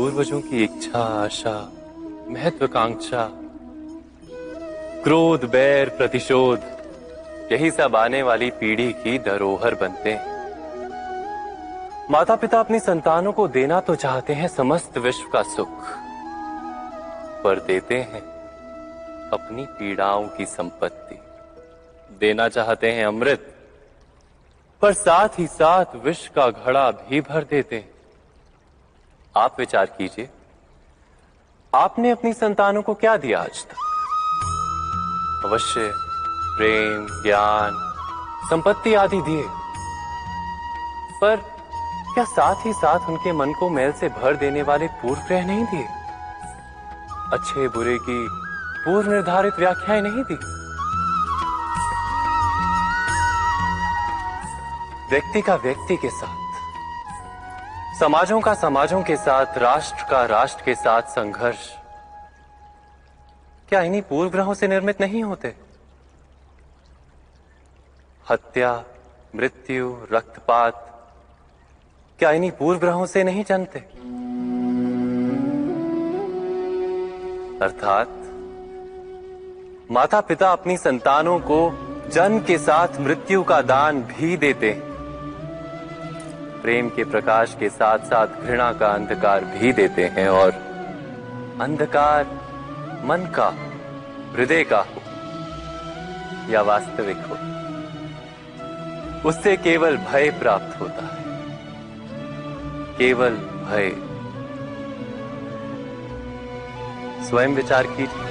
पूर्वजों की इच्छा, आशा, महत्वाकांक्षा, क्रोध, बैर, प्रतिशोध, यही सब आने वाली पीढ़ी की धरोहर बनते हैं। माता पिता अपनी संतानों को देना तो चाहते हैं, समस्त विश्व का सुख, पर देते हैं अपनी पीड़ाओं की संपत्ति। देना चाहते हैं अमृत, पर साथ ही साथ विश्व का घड़ा भी भर देते हैं। आप विचार कीजिए। आपने अपनी संतानों को क्या दिया आज तक? अवश्य, प्रेम, ज्ञान, संपत्ति आदि दिए। पर क्या साथ ही साथ उनके मन को मैल से भर देने वाले पूर्व ग्रह नहीं दिए? अच्छे, बुरे की पूर्व निर्धारित व्याख्याएँ नहीं दी? व्यक्ति का व्यक्ति के साथ। समाजों का समाजों के साथ, राष्ट्र का राष्ट्र के साथ संघर्ष। क्या इन्हीं पूर्व ग्रहों से निर्मित नहीं होते? हत्या, मृत्यु, रक्तपात, क्या इन्हीं पूर्व ग्रहों से नहीं जानते? अर्थात माता पिता अपनी संतानों को जन्म के साथ मृत्यु का दान भी देते हैं। प्रेम के प्रकाश के साथ साथ घृणा का अंधकार भी देते हैं और अंधकार मन का, हृदय का हो या वास्तविक हो, उससे केवल भय प्राप्त होता है। केवल भय। स्वयं विचार कीजिए।